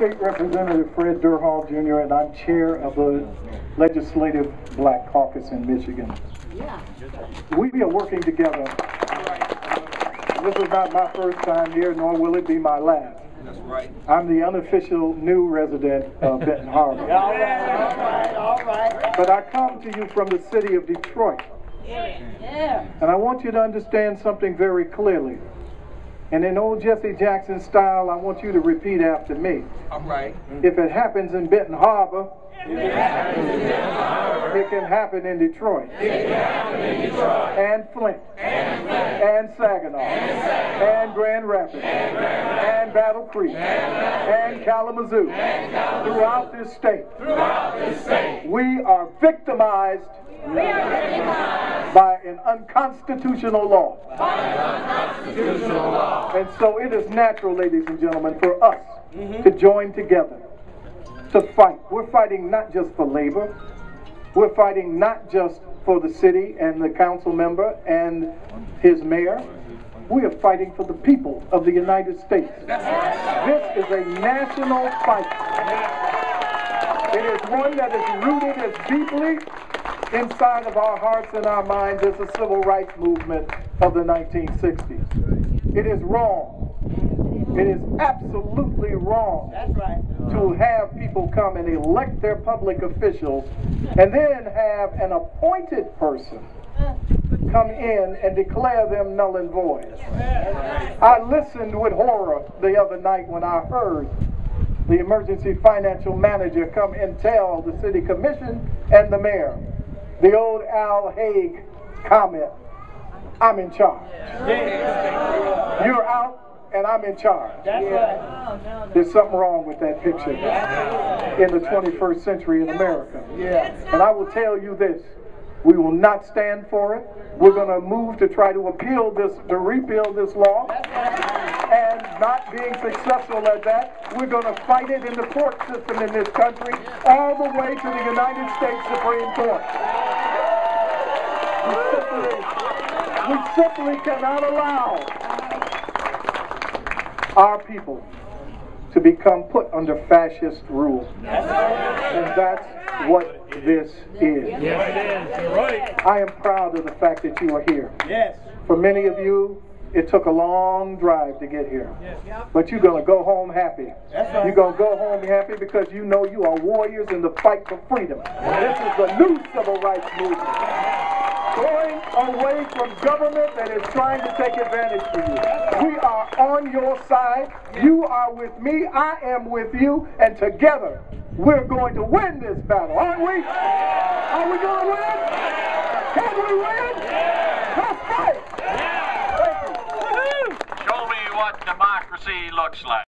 State Representative Fred Durhal Jr., and I'm chair of the Legislative Black Caucus in Michigan. Yeah. We are working together. This is not my first time here, nor will it be my last. That's right. I'm the unofficial new resident of Benton Harbor. All right, all right. But I come to you from the city of Detroit. Yeah. And I want you to understand something very clearly. And in old Jesse Jackson style, I want you to repeat after me. All right. If it happens in Benton Harbor, it can happen in Detroit. And Flint. And Saginaw. And Grand Rapids. And Battle Creek. And Kalamazoo. Throughout this state. We are victimized by an unconstitutional law. And so it is natural, ladies and gentlemen, for us to join together to fight. We're fighting not just for labor, we're fighting not just for the city and the council member and his mayor. We are fighting for the people of the United States. This is a national fight. It is one that is rooted as deeply inside of our hearts and our minds as the civil rights movement of the 1960s. It is wrong. It is absolutely wrong That's right. to have people come and elect their public officials and then have an appointed person come in and declare them null and void. I listened with horror the other night when I heard the emergency financial manager come and tell the city commission and the mayor the old Al Haig comment I'm in charge. You're out and I'm in charge. There's something wrong with that picture in the 21st century in America. And I will tell you this we will not stand for it. We're going to move to try to appeal this, to repeal this law. And not being successful at that, we're going to fight it in the court system in this country all the way to the United States Supreme Court. We simply, cannot allow our people to become put under fascist rule. And that's what this is. Yes, it is. You're right. I am proud of the fact that you are here. Yes. For many of you, it took a long drive to get here. But you're going to go home happy. That's right. You're going to go home happy because you know you are warriors in the fight for freedom. This is the new civil rights movement. Going away from government that is trying to take advantage of you. We are on your side. You are with me. I am with you. And together, we're going to win this battle, aren't we? Are we going to win? Can we win? Let's fight. Show me what democracy looks like.